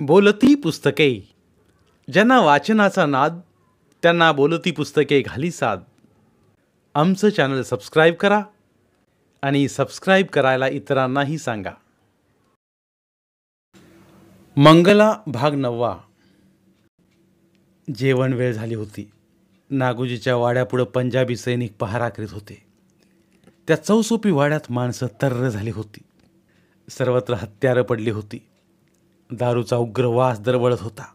बोलती पुस्तके. ज्यांना वाचनाचा नाद त्यांना बोलती पुस्तके घाली साद. आमचं चॅनल सबस्क्राईब करा आणि सबस्क्राईब करायला इतरांनाही सांगा. मंगला भाग नववा. जेवण वेळ झाली होती. नागोजीच्या वाड्यापुढं पंजाबी सैनिक पहारा करीत होते. त्या चौसोपी वाड्यात माणसं तर्र झाली होती. सर्वत्र हत्यारं पडली होती. दारूचा उग्र वास दरवळत होता.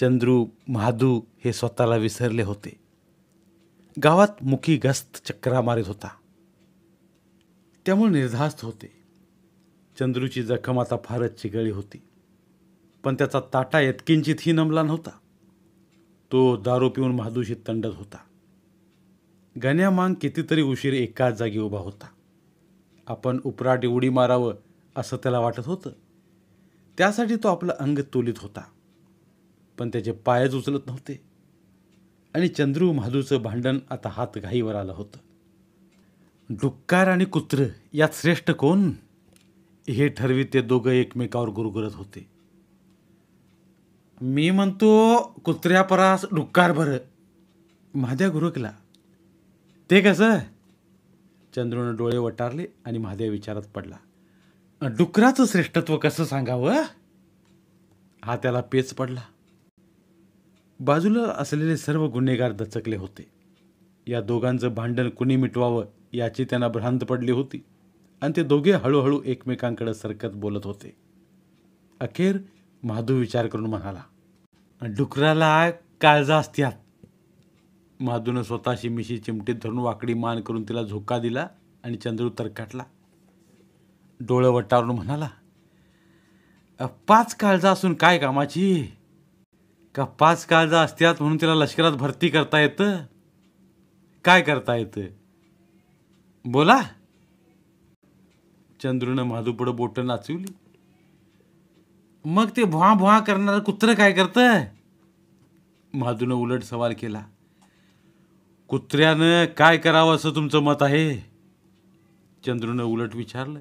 चंद्रू महादू हे स्वतःला विसरले होते. गावात मुखी गस्त चक्रा मारित होता. त्यामुळे निर्धास्त होते. चंद्रूची जखम आता फारच चिघळी होती. पण त्याचा ताटा यत्किंचितही नमला नव्हता. तो दारू पिऊन महादूशी तंडत होता. गण्यामांग कितीतरी उशीर एकाच जागी उभा होता. आपण उपराटी उडी मारावं असं त्याला वाटत होतं. त्यासाठी तो आपलं अंग तोलीत होता. पण त्याचे पायच उचलत नव्हते. आणि चंद्रू महादूचं भांडण आता हात घाईवर आलं होतं. डुक्कार आणि कुत्र यात श्रेष्ठ कोण? हे ठरवीत ते दोघं एकमेकावर गुरगुरत होते. मी म्हणतो कुत्र्यापरास डुक्कार बरं. महाद्या गुरुकला. ते कसं? चंद्रूनं डोळे वटारले आणि महादेव विचारात पडला. डुकराचं श्रेष्ठत्व कसं सांगावं? हा त्याला पेच पडला. बाजूला असलेले सर्व गुन्हेगार दचकले होते. या दोघांचं भांडण कुणी मिटवावं याची त्यांना भ्रांत पडली होती आणि ते दोघे हळूहळू एकमेकांकडे सरकत बोलत होते. अखेर महादू विचार करून म्हणाला डुकराला काळजा असत्यात. महादूनं स्वतःशी मिशी चिमटीत धरून वाकडी मान करून तिला झोका दिला आणि चंद्रू तरकाटला. डोळं वटारून म्हणाला पाच काळजा असून काय कामाची? का पाच काळजा असत्यात म्हणून तिला लष्करात भरती करता येतं? काय करता येतं? बोला. चंद्रूनं महादूपुढं बोटं नाचवली. मग ते भुवा भुवा करणारं कुत्रं काय करतं? माधूनं उलट सवाल केला. कुत्र्यानं काय करावं असं तुमचं मत आहे? चंद्रूनं उलट विचारलं.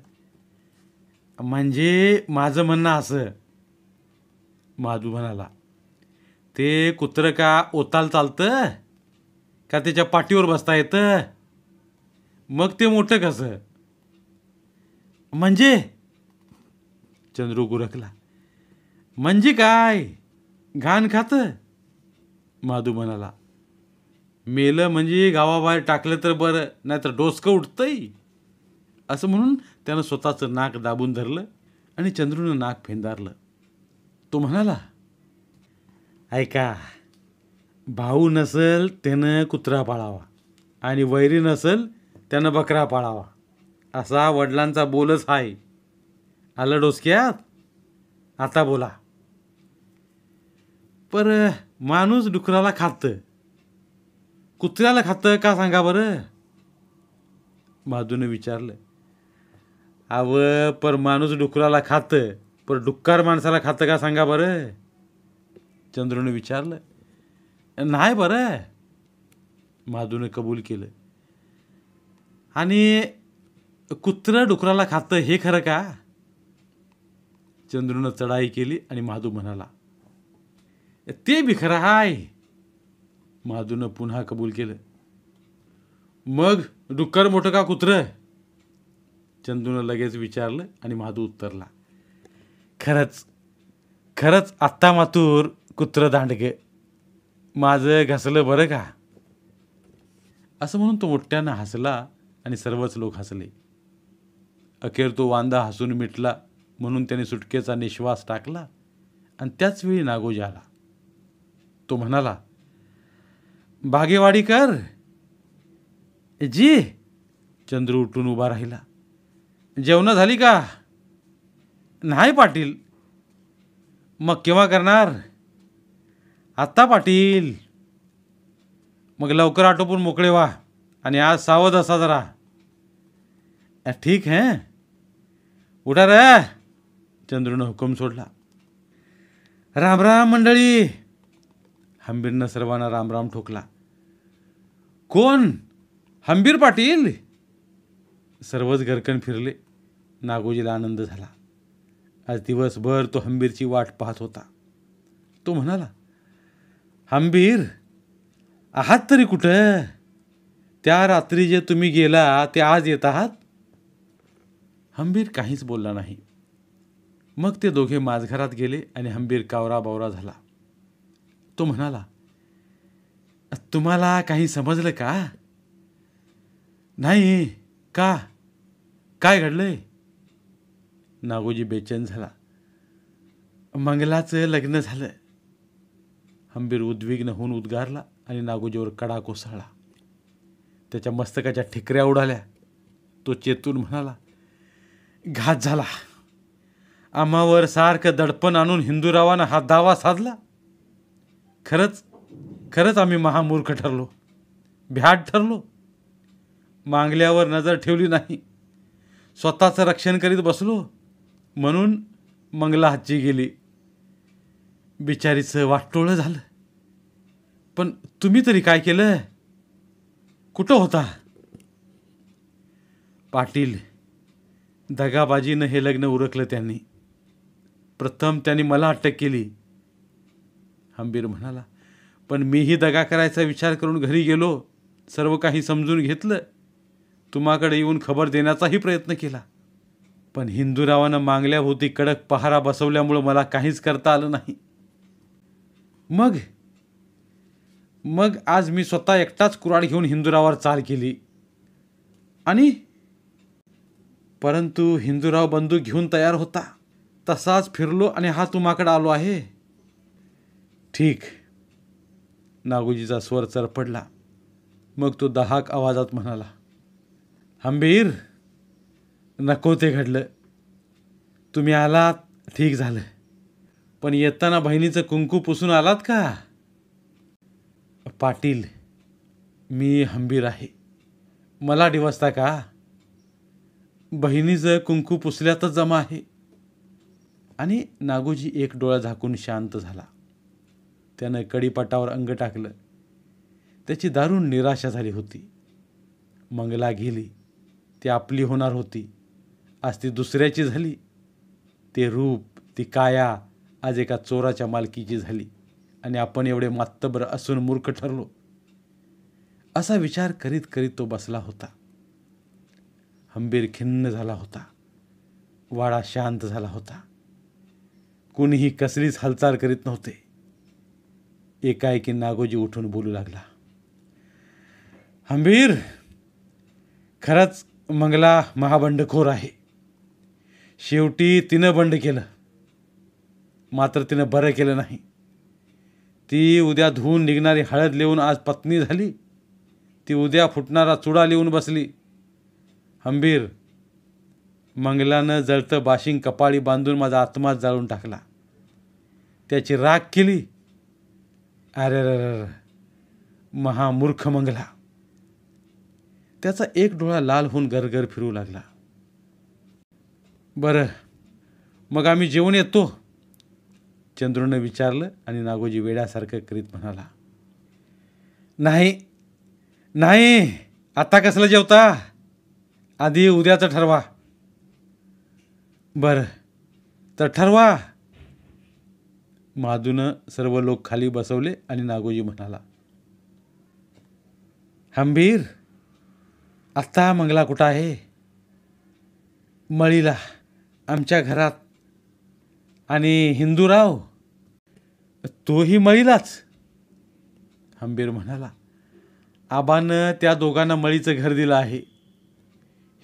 म्हणजे माझं म्हणणं असं. महादू म्हणाला ते कुत्रं का ओताल चालतं? का त्याच्या पाठीवर बसता येतं? मग ते मोठं कसं? म्हणजे? चंद्रू गुरखला म्हणजे काय? घाण खातं? माधू म्हणाला मेलं म्हणजे गावाबाहेर टाकलं तर बरं नाहीतर डोसकं उठतंय असं म्हणून त्यानं स्वतःचं नाक दाबून धरलं आणि चंद्रूनं नाक फेंदारलं. तो म्हणाला ऐका भाऊ नसल त्यानं कुत्रा पाळावा आणि वैरी नसल त्यानं बकरा पाळावा. असा वडिलांचा बोलच आहे आलं डोसक्यात? आता बोला. पर माणूस डुकराला खातं. कुत्र्याला खातं का सांगा बरं? माधूनं विचारलं. अव पर माणूस डुकराला खातं पर डुक्कार माणसाला खातं का सांगा बरं? चंद्रूनं विचारलं. नाही बरं. माधूनं कबूल केलं. आणि कुत्रं डुकराला खातं हे खरं का? चंद्रूनं चढाई केली आणि माधू म्हणाला ते बी खरं हाय. महादूनं पुन्हा कबूल केलं. मग डुक्कर मोठं का कुत्रं? चंदूनं लगेच विचारलं आणि माधू उत्तरला खरंच खरंच आत्ता मातूर कुत्रं दांडगे? माझं घसलं बरं का? असं म्हणून तो मोठ्यानं हसला आणि सर्वच लोक हसले. अखेर तो वांदा हसून मिटला म्हणून त्याने सुटकेचा निश्वास टाकला आणि त्याच वेळी नागोजी आला. तो म्हणाला बागेवाडी कर. जी. चंद्र उठून उभा राहिला. जेवणं झाली का? नाही पाटील. मग केव्हा करणार? आत्ता पाटील. मग लवकर आटोपून मोकळे व्हा आणि आज सावध असा जरा. ठीक आहे उठा रे. चंद्रूनं हुकूम सोडला. राम राम मंडळी. हंबीरनं सर्वांना रामराम ठोकला. कोण? हंबीर पाटील? सर्वच घरकन फिरले. नागोजीला आनंद झाला. आज दिवसभर तो हंबीरची वाट पाहत होता. तो म्हणाला हंबीर आहात तरी कुठं? त्या रात्री जे तुम्ही गेला ते आज येत आहात? हंबीर काहीच बोलला नाही. मग ते दोघे माझघरात गेले आणि हंबीर कावरा बावरा झाला. तो म्हणाला तुम्हाला काही समजलं का? नाही. का? काय घडलंय? नागोजी बेचैन झाला. मंगलाचं लग्न झालं. हंबीर उद्विग्न होऊन उद्गारला आणि नागोजीवर कडा कोसळला. त्याच्या मस्तकाच्या ठिकऱ्या उडाल्या. तो चेतून म्हणाला घात झाला. आम्हावर सारखं दडपण आणून हिंदूरावानं हा दावा साधला. खरंच खरंच आम्ही महामूर्ख ठरलो. भ्याड ठरलो. मांगल्यावर नजर ठेवली नाही. स्वतःचं रक्षण करीत बसलो. म्हणून मंगला हातची गेली. बिचारीचं वाटोळं झालं. पण तुम्ही तरी काय केलं? कुठं होता? पाटील दगाबाजीनं हे लग्न उरकलं त्यांनी. प्रथम त्यांनी मला अटक केली. हंबीर म्हणाला पण मीही दगा करायचा विचार करून घरी गेलो. सर्व काही समजून घेतलं. तुम्हाकडे येऊन खबर देण्याचाही प्रयत्न केला. पण हिंदूरावानं मागल्याभोवती कडक पहारा बसवल्यामुळं मला काहीच करता आलं नाही. मग? मग आज मी स्वतः एकटाच कुराड घेऊन हिंदूरावर चाल केली. आणि? परंतु हिंदूराव बंदूक घेऊन तयार होता. तसाच फिरलो आणि हा तुम्हाकडे आलो आहे. ठीक. नागोजीचा स्वर चरपडला. मग तो दहाक आवाजात म्हणाला हंबीर! नको ते घडलं. तुम्ही आलात ठीक झालं. पण येताना बहिणीचं कुंकू पुसून आलात का? पाटील मी हंबीर आहे. मला डिवसता का? बहिणीचं कुंकू पुसल्यातच जमा आहे. आणि नागोजी एक डोळा झाकून शांत झाला. त्यानं कडीपाटावर अंग टाकलं. त्याची दारुण निराशा झाली होती. मंगला गेली. ती आपली होणार होती. आज ती दुसऱ्याची झाली. ते रूप ती काया आज एका चोराच्या मालकीची झाली. आणि आपण एवढे मात्तबर असून मूर्ख ठरलो. असा विचार करीत करीत तो बसला होता. हंबीर खिन्न झाला होता. वाडा शांत झाला होता. कुणीही कसलीच हालचाल करीत नव्हते. एकाएकी नागोजी उठून बोलू लागला. हंबीर खरंच मंगला महाबंडखोर आहे. शेवटी तिनं बंड केलं. मात्र तिनं बरं केलं नाही. ती उद्या धुवून निघणारी हळद लिहून आज पत्नी झाली. ती उद्या फुटणारा चुडा लिहून बसली. हंबीर मंगलानं जळतं बाशिंग कपाळी बांधून माझा आत्माच जाळून टाकला. त्याची राग केली. अरे अरे महामूर्ख मंगला. त्याचा एक डोळा लाल होऊन गरगर फिरू लागला. बरं. मग आम्ही जेवण येतो. चंद्रूनं विचारलं आणि नागोजी वेड्यासारखं करीत म्हणाला नाही नाही आता कसलं जेवता? आधी उद्याचं ठरवा. बरं तर ठरवा. माधूनं सर्व लोक खाली बसवले आणि नागोजी म्हणाला हंबीर आत्ता मंगला कुठं आहे? मळीला. आमच्या घरात. आणि हिंदूराव तोही मळीलाच. हंबीर म्हणाला आबानं त्या दोघांना मळीचं घर दिलं आहे.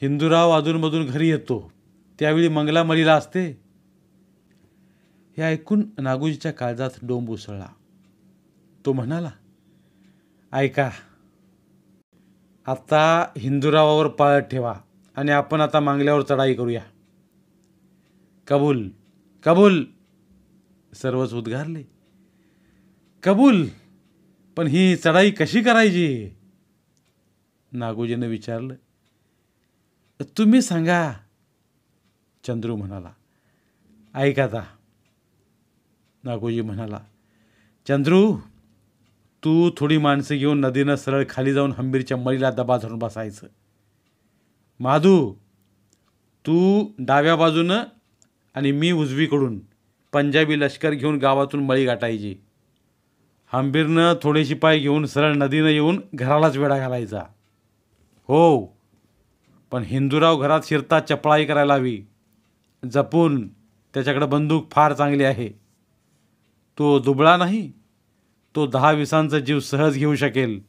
हिंदूराव अधूनमधून घरी येतो. त्यावेळी मंगला मळीला असते. हे ऐकून नागोजीच्या काळजात डोंब उसळला. तो म्हणाला ऐका आता हिंदुरावावर पाळत ठेवा आणि आपण आता मांगल्यावर चढाई करूया. कबूल कबूल. सर्वच उद्गारले. कबूल. पण ही चढाई कशी करायची? नागोजीनं विचारलं. तुम्ही सांगा. चंद्रू म्हणाला. ऐका आता. नागोजी म्हणाला. चंद्रू तू थोडी माणसं घेऊन नदीनं सरळ खाली जाऊन हंबीरच्या मळीला दबा धरून बसायचं. माधू तू डाव्या बाजूनं आणि मी उजवीकडून पंजाबी लष्कर घेऊन गावातून मळी गाठायची. हंबीरनं थोडे पाय घेऊन सरळ नदीनं येऊन घरालाच वेढा घालायचा. हो पण हिंदूराव घरात शिरता चपळाई करायला हवी. जपून त्याच्याकडे बंदूक फार चांगली आहे. तो दुबळा नाही तो दहा विसांचा जीव सहज घेऊ शकेल.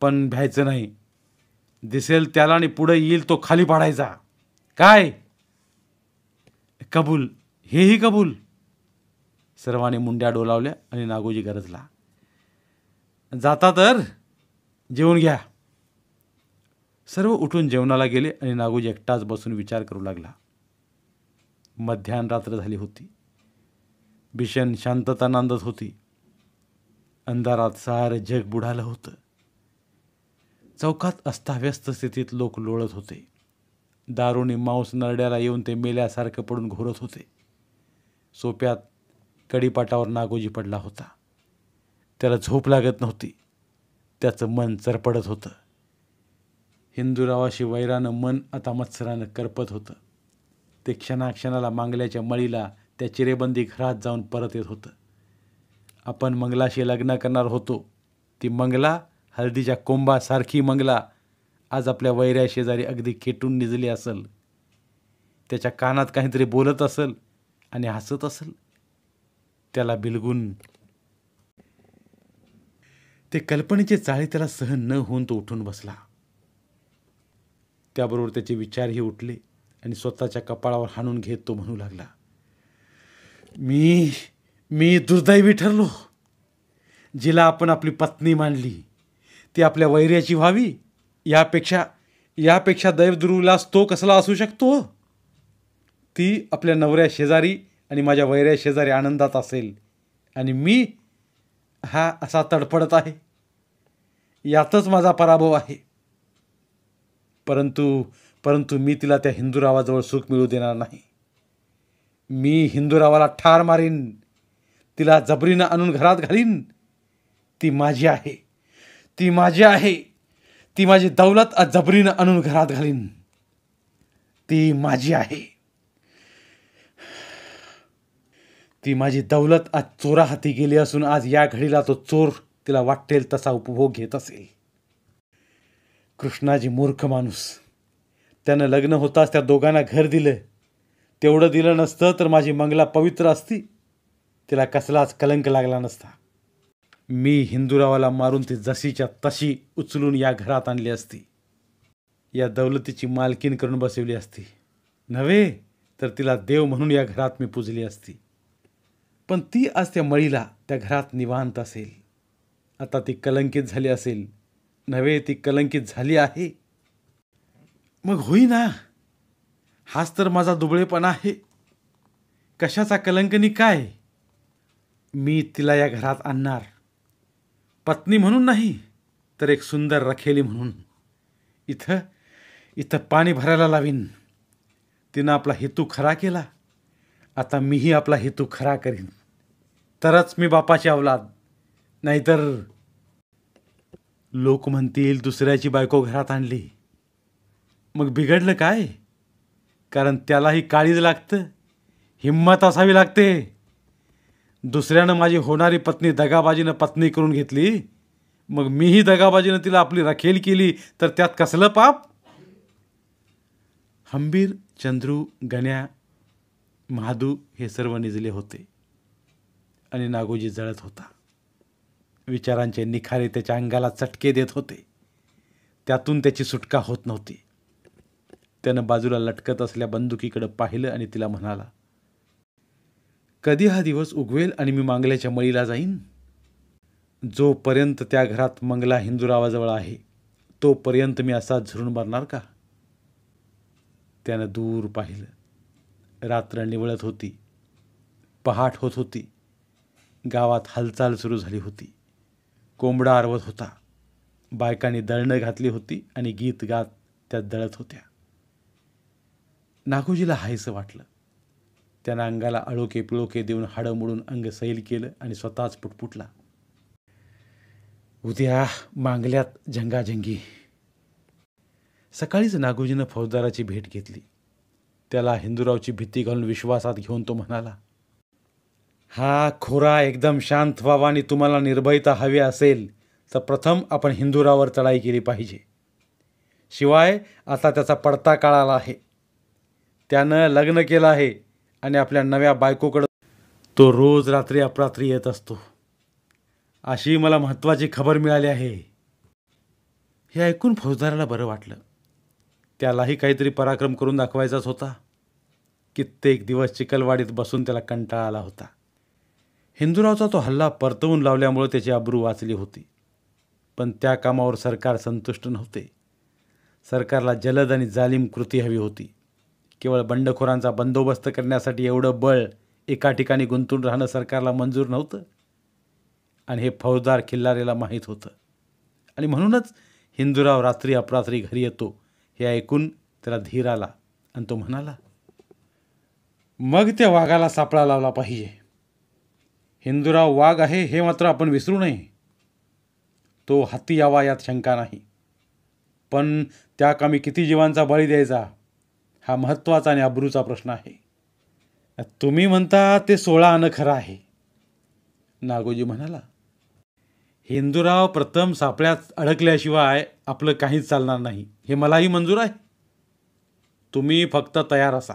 पण भ्यायचं नाही. दिसेल त्याला आणि पुढे येईल तो खाली पाडायचा. काय? कबूल. हेही कबूल. सर्वांनी मुंड्या डोलावल्या आणि नागोजी गरजला. जाता तर जेवून घ्या. सर्व उठून जेवणाला गेले आणि नागोजी एकटाच बसून विचार करू लागला. मध्यान रात्र झाली होती. भीषण शांतता नांदत होती. अंधारात सारं जग बुडालं होतं. चौकात अस्ताव्यस्त स्थितीत लोक लोळत होते. दारुणी मांस नरड्याला येऊन ते मेल्यासारखं पडून घोरत होते. सोप्यात कडीपाटावर नागोजी पडला होता. त्याला झोप लागत नव्हती. त्याचं मन चरपडत होतं. हिंदुरावाशी वैरानं मन आता मत्सरानं करपत होतं. ते क्षणाक्षणाला मांगल्याच्या मळीला त्या चिरेबंदी घरात जाऊन परत येत होतं. आपण मंगलाशी लग्न करणार होतो. ती मंगला हळदीच्या कोंबासारखी मंगला आज आपल्या वैऱ्या शेजारी अगदी खेटून निजली असेल त्याच्या कानात काहीतरी बोलत असेल आणि हसत असेल त्याला बिलगून ते कल्पनेचे चाळी त्याला सहन न होऊन तो उठून बसला. त्याबरोबर त्याचे विचारही उठले आणि स्वतःच्या कपाळावर हाणून घेत तो म्हणू लागला मी मी दुर्दैवी ठरलो. जिला आपण आपली पत्नी मानली ती आपल्या वैर्याची व्हावी यापेक्षा यापेक्षा दैवदुर्विलास तो कसला असू शकतो? ती आपल्या नवऱ्या शेजारी आणि माझ्या वैऱ्या शेजारी आनंदात असेल. आणि मी हा असा तडफडत आहे. यातच माझा पराभव आहे. परंतु परंतु मी तिला त्या हिंदुरावाजवळ सुख मिळू देणार नाही. मी हिंदुरावाला ठार मारीन. तिला जबरीनं आणून घरात घालीन. ती माझी आहे. ती माझी आहे. ती माझी दौलत आज जबरीनं आणून घरात घालीन. ती माझी आहे. ती माझी दौलत आज चोरा हाती गेली असून आज या घडीला तो चोर तिला वाटेल तसा उपभोग घेत असेल. कृष्णाजी मूर्ख माणूस. त्यानं लग्न होताच त्या दोघांना घर दिलं. तेवढं दिलं नसतं तर माझी मंगला पवित्र असती. तिला कसलाच कलंक लागला नसता. मी हिंदुरावाला मारून ती जशीच्या तशी उचलून या घरात आणली असती. या दौलतीची मालकीन करून बसवली असती. नव्हे तर तिला देव म्हणून या घरात मी पुजली असती. पण ती आज त्या मळीला त्या घरात निवांत असेल. आता ती कलंकित झाली असेल. नव्हे ती कलंकित झाली आहे. मग होईना. हाच तर माझा दुबळेपणा आहे. कशाचा कलंकनी काय? मी तिला या घरात आणणार. पत्नी म्हणून नाही तर एक सुंदर रखेली म्हणून. इथं इथं पाणी भरायला लावीन. तिनं आपला हेतू खरा केला. आता मीही आपला हेतू खरा करीन. तरच मी बापाची अवलाद नाहीतर लोक म्हणतील दुसऱ्याची बायको घरात आणली. मग बिघडलं काय? कारण त्यालाही काळीज लागतं हिंमत असावी लागते. दुसऱ्यानं माझी होणारी पत्नी दगाबाजीनं पत्नी करून घेतली मग मीही दगाबाजीनं तिला आपली रखेल केली तर त्यात कसलं पाप? हंबीर चंद्रू गण्या महादू हे सर्व निजले होते आणि नागोजी जळत होता. विचारांचे निखारे त्याच्या अंगाला चटके देत होते. त्यातून त्याची सुटका होत नव्हती. त्यानं बाजूला लटकत असल्या बंदुकीकडं पाहिलं आणि तिला म्हणाला कधी हा दिवस उगवेल आणि मी मांगल्याच्या मळीला जाईन? जोपर्यंत त्या घरात मंगला हिंदुरावाजवळ आहे तोपर्यंत मी असा झुरून मारणार का? त्यानं दूर पाहिलं. रात्र निवळत होती. पहाट होत होती. गावात हालचाल सुरू झाली होती. कोंबडा आरवत होता. बायकांनी दळणं घातली होती आणि गीत गात त्यात दळत होत्या. नागोजीला हायसं वाटलं. त्यानं अंगाला अळोके पिळोके देऊन हाडं मोडून अंग सैल केलं आणि स्वतःच पुटपुटला उद्या मांगल्यात झंगाझंगी. सकाळीच नागोजीनं फौजदाराची भेट घेतली. त्याला हिंदूरावची भीती घालून विश्वासात घेऊन तो म्हणाला हा खोरा एकदम शांत व्हावा आणि तुम्हाला निर्भयता हवी असेल तर प्रथम आपण हिंदुरावर चढाई केली पाहिजे. शिवाय आता त्याचा पडता काळ आला आहे. त्यानं लग्न केलं आहे. आणि आपल्या नव्या बायकोकडं तो रोज रात्री अपरात्री येत असतो. अशी मला महत्त्वाची खबर मिळाली आहे. हे ऐकून फौजदाराला बरं वाटलं. त्यालाही काहीतरी पराक्रम करून दाखवायचाच होता कित्येक दिवस चिकलवाडीत बसून त्याला कंटाळा आला होता. हिंदुरावचा तो हल्ला परतवून लावल्यामुळे त्याची अब्रू वाचली होती. पण त्या कामावर सरकार संतुष्ट नव्हते. सरकारला जलद आणि जालिम कृती हवी होती. केवळ बंडखोरांचा बंदोबस्त करण्यासाठी एवढं बळ एका ठिकाणी गुंतून राहणं सरकारला मंजूर नव्हतं आणि हे फौजदार खिल्लारेला माहीत होतं. आणि म्हणूनच हिंदुराव रात्री अपरात्री घरी येतो हे ऐकून त्याला धीर आला आणि तो म्हणाला मग त्या वाघाला सापळा लावला पाहिजे. हिंदुराव वाघ आहे हे मात्र आपण विसरू नये. तो हाती यावा यात शंका नाही. पण त्या कामी किती जीवांचा बळी द्यायचा? हा महत्त्वाचा आणि अब्रूचा प्रश्न आहे. तुम्ही म्हणता ते सोळा अन खरं आहे. नागोजी म्हणाला हिंदूराव प्रथम सापळ्यात अडकल्याशिवाय आपलं काहीच चालणार नाही. हे मलाही मंजूर आहे. तुम्ही फक्त तयार असा.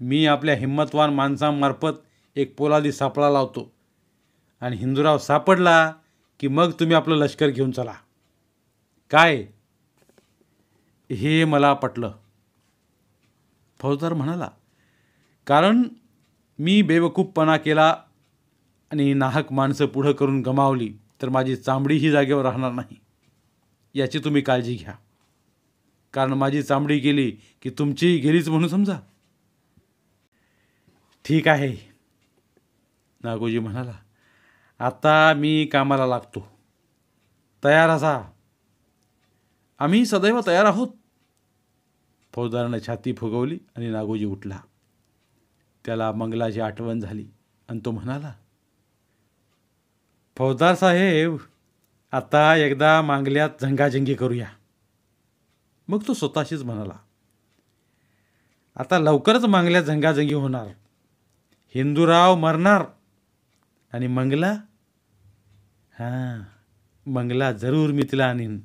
मी आपल्या हिंमतवान माणसांमार्फत एक पोलादी सापळा लावतो. आणि हिंदूराव सापडला की मग तुम्ही आपलं लष्कर घेऊन चला. काय? हे मला पटलं. फौजदार म्हणाला कारण मी बेवकूफपणा केला आणि नाहक माणसं पुढं करून गमावली तर माझी चांबडी ही जागेवर राहणार नाही. याची तुम्ही काळजी घ्या. कारण माझी चांबडी गेली की तुमचीही गेलीच म्हणून समजा. ठीक आहे नागोजी म्हणाला. आता मी कामाला लागतो. तयार असा. आम्ही सदैव तयार आहोत. फौजदारानं छाती फुगवली आणि नागोजी उठला. त्याला मंगलाची आठवण झाली आणि तो म्हणाला फौजदार साहेब आता एकदा मांगल्यात झंगाझंगी करूया. मग तो स्वतःशीच म्हणाला आता लवकरच मांगल्यात झंगाझंगी होणार. हिंदूराव मरणार आणि मंगला हां मंगला जरूर मी तिला आणीन.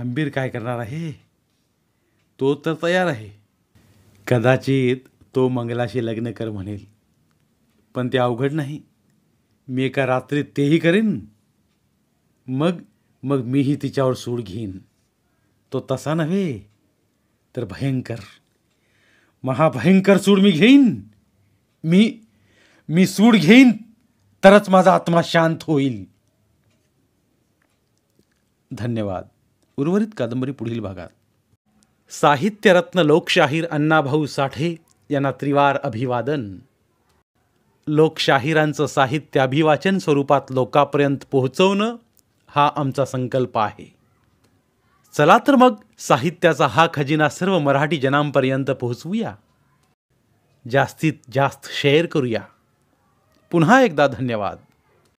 हंबीर काय करणार आहे? तो तर तयार आहे. कदाचित तो मंगलाशी लग्न कर म्हणेल. पण ते अवघड नाही. मी एका रात्रीत तेही करेन. मग मग मीही तिच्यावर सूड घेईन. तो तसा नव्हे तर भयंकर. महाभयंकर सूड मी घेईन. मी मी सूड घेईन तरच माझा आत्मा शांत होईल. धन्यवाद. उर्वरित कादंबरी पुढील भागात. साहित्यरत्न लोकशाहीर अण्णाभाऊ साठे यांना त्रिवार अभिवादन. लोकशाहिरांचं साहित्य अभिवाचन स्वरूपात लोकापर्यंत पोहोचवणं हा आमचा संकल्प आहे. चला तर मग साहित्याचा हा खजिना सर्व मराठी जनांपर्यंत पोहोचवूया. जास्तीत जास्त शेअर करूया. पुन्हा एकदा धन्यवाद.